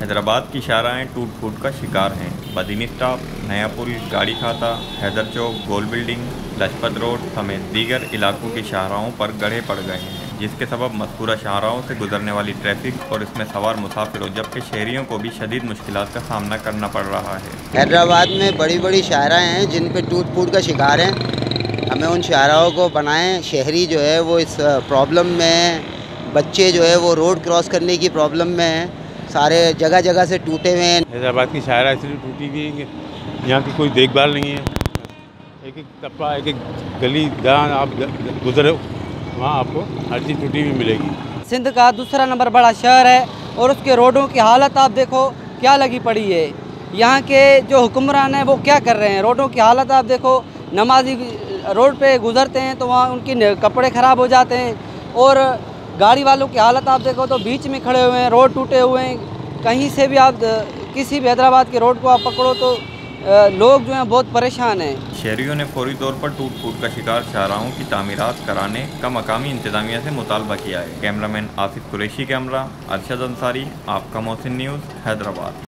हैदराबाद की शाहराएँ टूट फूट का शिकार हैं। बदीन स्टॉप नया पुल, गाड़ी खाता, हैदर चौक, गोल बिल्डिंग, लजपत रोड समेत दीगर इलाकों की शाहराओं पर गढ़े पड़ गए हैं, जिसके सबब मजकूरा शाहराओं से गुजरने वाली ट्रैफ़िक और इसमें सवार मुसाफिरों जबकि शहरियों को भी शदीद मुश्किल का सामना करना पड़ रहा है। हैदराबाद में बड़ी बड़ी शाहराएँ हैं, जिन पर टूट फूट का शिकार हैं। हमें उन शाहराओं को बनाएँ। शहरी जो है, वो इस प्रॉब्लम में बच्चे जो है, वो रोड क्रॉस करने की प्रॉब्लम में हैं। सारे जगह जगह से टूटे हुए हैं। हैदराबाद की शायरा इसलिए टूटी हुई है कि यहाँ की कोई देखभाल नहीं है। एक एक टप्पा एक एक गली जहाँ आप गुजरे वहाँ आपको हर चीज़ टूटी हुई मिलेगी। सिंध का दूसरा नंबर बड़ा शहर है और उसके रोडों की हालत आप देखो क्या लगी पड़ी है। यहाँ के जो हुक्मरान हैं वो क्या कर रहे हैं? रोडों की हालत आप देखो नमाजी रोड पे गुजरते हैं तो वहाँ उनकी कपड़े ख़राब हो जाते हैं और गाड़ी वालों की हालत आप देखो तो बीच में खड़े हुए हैं, रोड टूटे हुए हैं। कहीं से भी आप, किसी भी हैदराबाद के रोड को आप पकड़ो तो लोग जो हैं बहुत परेशान हैं। शहरियों ने फौरी तौर पर टूट फूट का शिकार शाहराहों की तमीरत कराने का मकामी इंतजामिया से मुतालबा किया है। कैमरामैन आसिफ कुरेशी, कैमरा, अरशद अंसारी, आपका मोहसिन न्यूज़, हैदराबाद।